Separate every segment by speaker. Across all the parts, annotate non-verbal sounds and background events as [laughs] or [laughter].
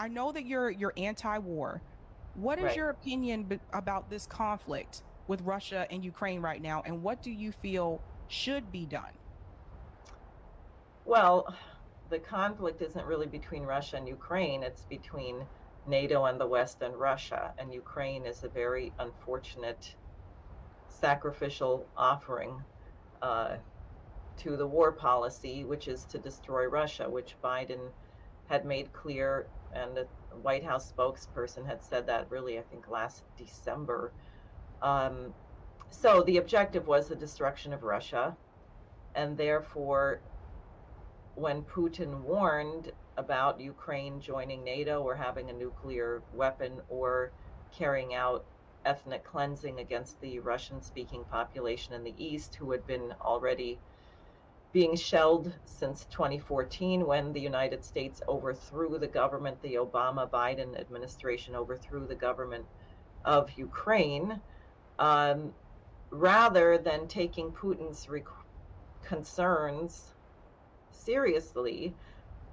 Speaker 1: I know that you're you're anti-war. What is
Speaker 2: Right.
Speaker 1: your opinion b- about this conflict with Russia and Ukraine right now, and what do you feel should be done?
Speaker 2: Well, the conflict isn't really between Russia and Ukraine, it's between NATO and the West and Russia. And Ukraine is a very unfortunate sacrificial offering uh, to the war policy, which is to destroy Russia, which Biden had made clear, and the White House spokesperson had said that really, I think, last December. Um, so the objective was the destruction of Russia, and therefore when Putin warned about Ukraine joining NATO or having a nuclear weapon or carrying out ethnic cleansing against the Russian speaking population in the East, who had been already being shelled since 2014 when the United States overthrew the government, the Obama Biden administration overthrew the government of Ukraine. Um, rather than taking Putin's rec- concerns seriously,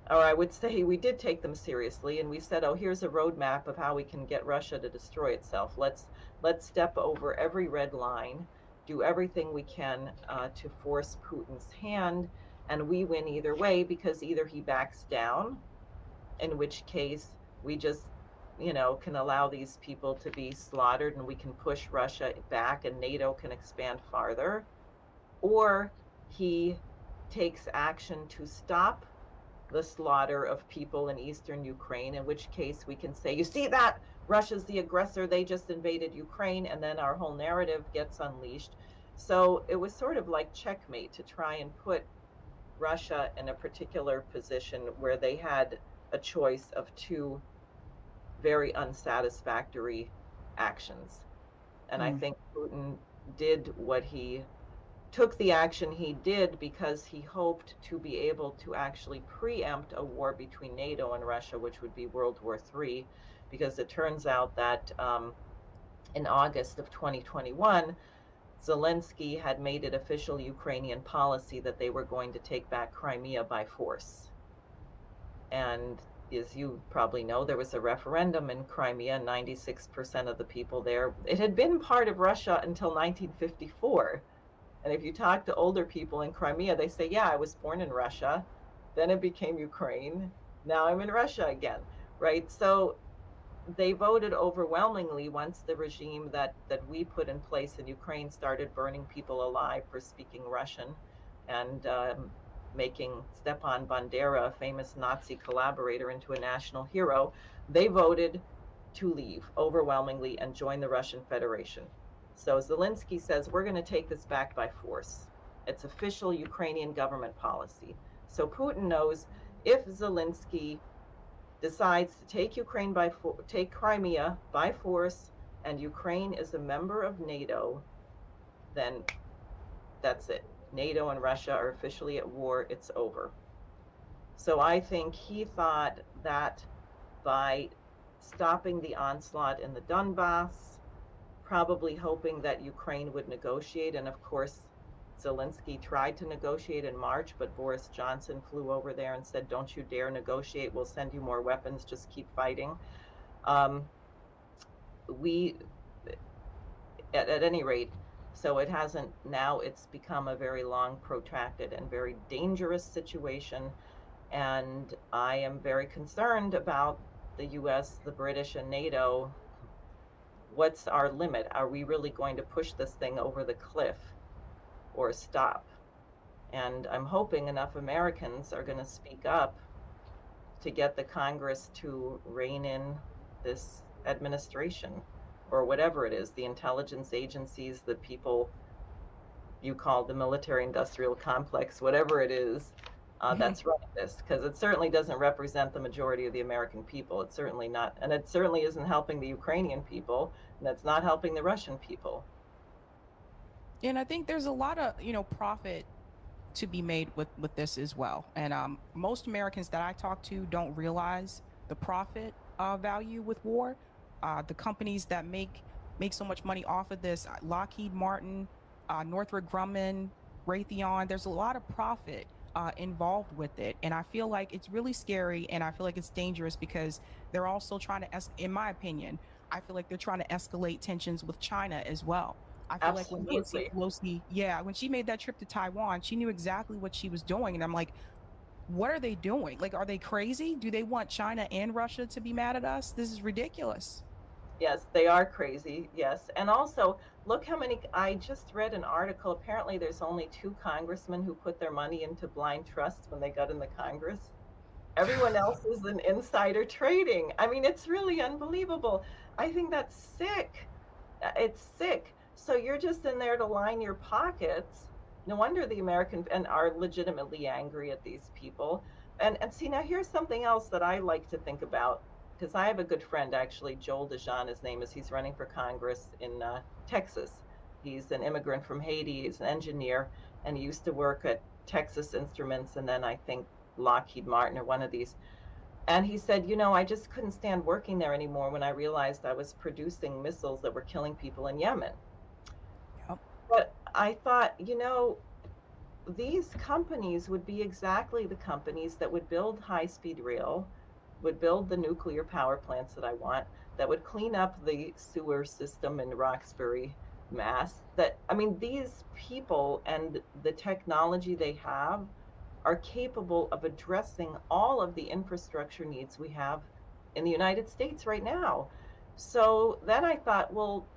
Speaker 2: or I would say we did take them seriously, and we said, "Oh, here's a roadmap of how we can get Russia to destroy itself. Let's let's step over every red line, do everything we can uh, to force Putin's hand, and we win either way because either he backs down, in which case we just you know, can allow these people to be slaughtered and we can push Russia back and NATO can expand farther, or he takes action to stop the slaughter of people in eastern Ukraine, in which case we can say, you see that? Russia's the aggressor, they just invaded Ukraine, and then our whole narrative gets unleashed. So it was sort of like checkmate to try and put Russia in a particular position where they had a choice of two very unsatisfactory actions. And I
Speaker 1: Mm.
Speaker 2: think Putin did what he took the action he did because he hoped to be able to actually preempt a war between NATO and Russia, which would be World War III. Because it turns out that um, in August of 2021, Zelensky had made it official Ukrainian policy that they were going to take back Crimea by force. And as you probably know, there was a referendum in Crimea. 96% of the people there, it had been part of Russia until 1954. And if you talk to older people in Crimea, they say, Yeah, I was born in Russia. Then it became Ukraine. Now I'm in Russia again. Right. So they voted overwhelmingly once the regime that, that we put in place in Ukraine started burning people alive for speaking Russian and um, making Stepan Bandera, a famous Nazi collaborator, into a national hero. They voted to leave overwhelmingly and join the Russian Federation. So Zelensky says, we're going to take this back by force. It's official Ukrainian government policy. So Putin knows if Zelensky decides to take Ukraine by fo- take Crimea by force and Ukraine is a member of NATO, then that's it. NATO and Russia are officially at war. It's over. So I think he thought that by stopping the onslaught in the Donbass, probably hoping that Ukraine would negotiate. And of course, Zelensky tried to negotiate in March, but Boris Johnson flew over there and said, Don't you dare negotiate. We'll send you more weapons. Just keep fighting. Um, we, at, at any rate, so it hasn't, now it's become a very long, protracted, and very dangerous situation. And I am very concerned about the US, the British, and NATO what's our limit? Are we really going to push this thing over the cliff or stop? And I'm hoping enough Americans are going to speak up to get the Congress to rein in this administration or whatever it is the intelligence agencies, the people you call the military industrial complex, whatever it is. Uh,
Speaker 1: Mhm.
Speaker 2: that's running this because it certainly doesn't represent the majority of the American people. It's certainly not, and it certainly isn't helping the Ukrainian people, and it's not helping the Russian people.
Speaker 1: And I think there's a lot of you know profit to be made with with this as well. And um, most Americans that I talk to don't realize the profit uh, value with war. Uh, the companies that make make so much money off of this, uh, Lockheed Martin, uh, Northrop Grumman, Raytheon. There's a lot of profit uh, involved with it. And I feel like it's really scary and I feel like it's dangerous because they're also trying to, es- in my opinion, I feel like they're trying to escalate tensions with China as well. I feel like when Nancy Pelosi, yeah, when she made that trip to Taiwan, she knew exactly what she was doing. And I'm like, what are they doing? Like, are they crazy? Do they want China and Russia to be mad at us? This is ridiculous.
Speaker 2: Yes, they are crazy. Yes. And also, look how many. I just read an article. Apparently, there's only two congressmen who put their money into blind trusts when they got in the Congress. Everyone else is in insider trading. I mean, it's really unbelievable. I think that's sick. It's sick. So you're just in there to line your pockets. No wonder the American and are legitimately angry at these people. And and see now here's something else that I like to think about because I have a good friend actually, Joel DeJean, his name is. He's running for Congress in uh, Texas. He's an immigrant from Haiti. He's an engineer, and he used to work at Texas Instruments, and then I think Lockheed Martin or one of these. And he said, you know, I just couldn't stand working there anymore when I realized I was producing missiles that were killing people in Yemen. But I thought, you know, these companies would be exactly the companies that would build high speed rail, would build the nuclear power plants that I want, that would clean up the sewer system in Roxbury, Mass. That, I mean, these people and the technology they have are capable of addressing all of the infrastructure needs we have in the United States right now. So then I thought, well,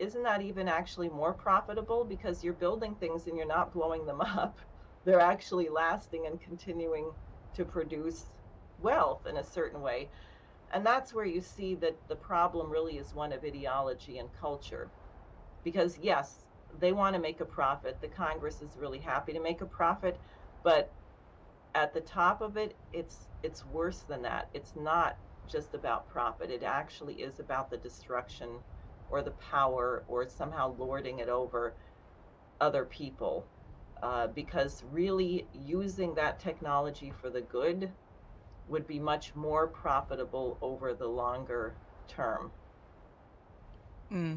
Speaker 2: isn't that even actually more profitable because you're building things and you're not blowing them [laughs] up? They're actually lasting and continuing to produce wealth in a certain way. And that's where you see that the problem really is one of ideology and culture. Because, yes, they want to make a profit. The Congress is really happy to make a profit, but at the top of it, it's it's worse than that. It's not just about profit. It actually is about the destruction or the power or somehow lording it over other people. Uh, because really using that technology for the good would be much more profitable over the longer term.
Speaker 1: Mm.